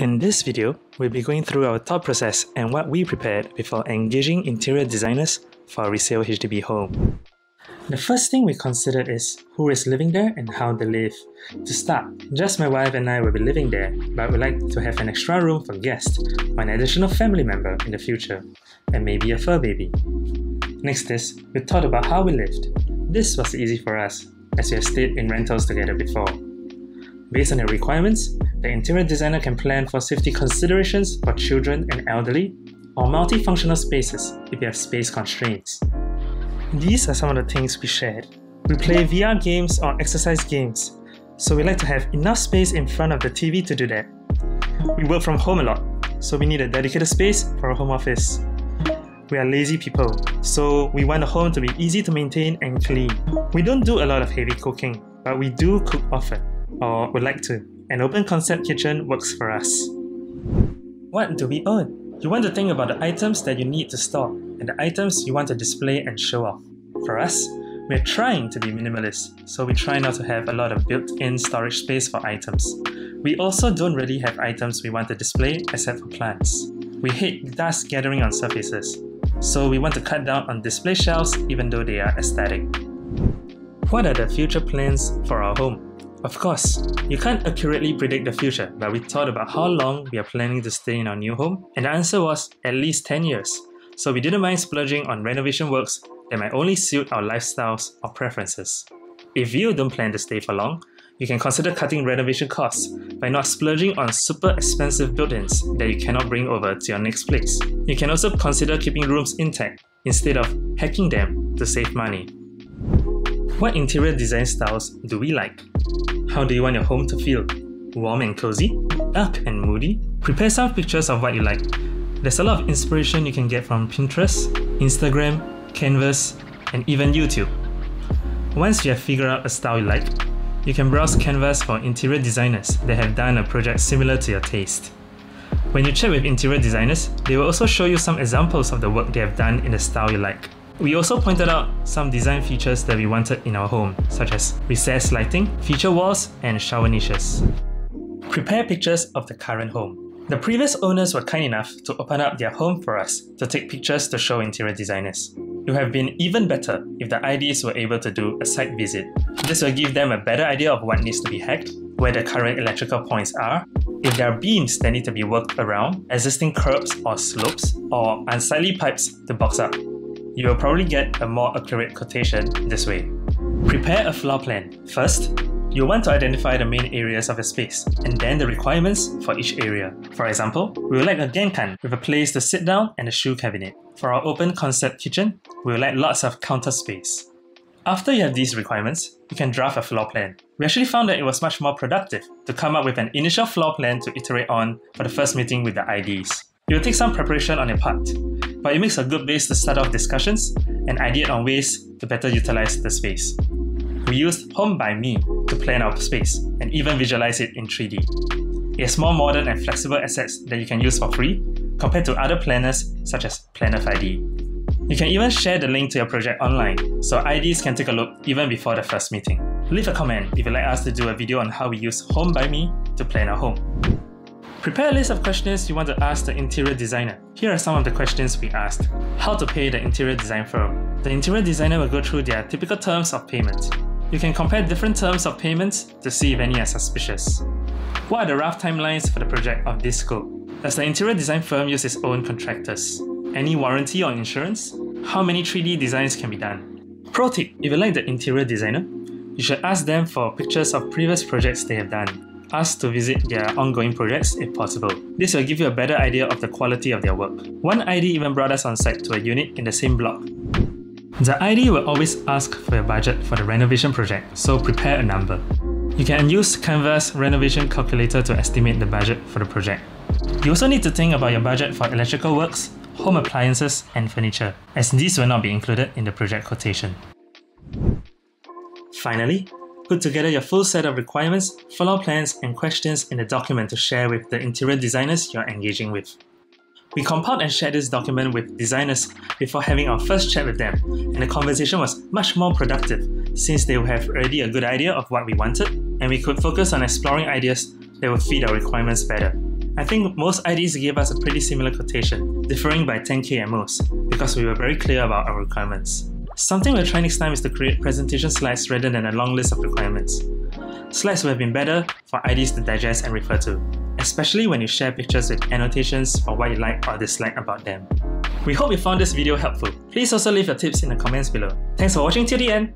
In this video, we'll be going through our thought process and what we prepared before engaging interior designers for a resale HDB home. The first thing we considered is who is living there and how they live. To start, just my wife and I will be living there, but we'd like to have an extra room for guests or an additional family member in the future, and maybe a fur baby. Next is, we thought about how we lived. This was easy for us, as we have stayed in rentals together before. Based on your requirements, the interior designer can plan for safety considerations for children and elderly, or multifunctional spaces if you have space constraints. These are some of the things we shared. We play VR games or exercise games, so we like to have enough space in front of the TV to do that. We work from home a lot, so we need a dedicated space for a home office. We are lazy people, so we want the home to be easy to maintain and clean. We don't do a lot of heavy cooking, but we do cook often, or would like to. An open concept kitchen works for us. What do we own? You want to think about the items that you need to store and the items you want to display and show off. For us, we're trying to be minimalist, so we try not to have a lot of built-in storage space for items. We also don't really have items we want to display except for plants. We hate dust gathering on surfaces, so we want to cut down on display shelves even though they are aesthetic. What are the future plans for our home? Of course, you can't accurately predict the future, but we thought about how long we are planning to stay in our new home, and the answer was at least 10 years. So we didn't mind splurging on renovation works that might only suit our lifestyles or preferences. If you don't plan to stay for long, you can consider cutting renovation costs by not splurging on super expensive built-ins that you cannot bring over to your next place. You can also consider keeping rooms intact instead of hacking them to save money. What interior design styles do we like? How do you want your home to feel? Warm and cozy? Dark and moody? Prepare some pictures of what you like. There's a lot of inspiration you can get from Pinterest, Instagram, Qanvast, and even YouTube. Once you have figured out a style you like, you can browse Qanvast for interior designers that have done a project similar to your taste. When you chat with interior designers, they will also show you some examples of the work they have done in the style you like. We also pointed out some design features that we wanted in our home, such as recessed lighting, feature walls, and shower niches. Prepare pictures of the current home. The previous owners were kind enough to open up their home for us to take pictures to show interior designers. It would have been even better if the IDs were able to do a site visit. This will give them a better idea of what needs to be hacked, where the current electrical points are, if there are beams that need to be worked around, existing curbs or slopes, or unsightly pipes to box up you will probably get a more accurate quotation this way. Prepare a floor plan. First, You'll want to identify the main areas of the space, and then the requirements for each area. For example, we would like a genkan with a place to sit down and a shoe cabinet. For our open concept kitchen, we would like lots of counter space. After you have these requirements, you can draft a floor plan. We actually found that it was much more productive to come up with an initial floor plan to iterate on for the first meeting with the IDs. It will take some preparation on your part, but it makes a good base to start off discussions and ideate on ways to better utilize the space. We used HomeByMe to plan our space and even visualize it in 3D. It has more modern and flexible assets that you can use for free compared to other planners such as Planner5D. You can even share the link to your project online so IDs can take a look even before the first meeting. Leave a comment if you'd like us to do a video on how we use HomeByMe to plan our home. Prepare a list of questions you want to ask the interior designer. Here are some of the questions we asked. How to pay the interior design firm. The interior designer will go through their typical terms of payment. You can compare different terms of payments to see if any are suspicious. What are the rough timelines for the project of this scope? Does the interior design firm use its own contractors? Any warranty or insurance? How many 3D designs can be done? Pro tip, if you like the interior designer, you should ask them for pictures of previous projects they have done us to visit their ongoing projects if possible. This will give you a better idea of the quality of their work. One ID even brought us on site to a unit in the same block. The ID will always ask for your budget for the renovation project, so prepare a number. You can use Qanvast renovation calculator to estimate the budget for the project. You also need to think about your budget for electrical works, home appliances, and furniture, as these will not be included in the project quotation. Finally, Put together your full set of requirements, floor plans, and questions in a document to share with the interior designers you're engaging with. We compiled and shared this document with designers before having our first chat with them, and the conversation was much more productive since they would have already a good idea of what we wanted, and we could focus on exploring ideas that would fit our requirements better. I think most IDs gave us a pretty similar quotation, differing by 10k at most, because we were very clear about our requirements. Something we'll try next time is to create presentation slides rather than a long list of requirements. Slides would have been better for IDs to digest and refer to, especially when you share pictures with annotations for what you like or dislike about them. We hope you found this video helpful. Please also leave your tips in the comments below. Thanks for watching till the end!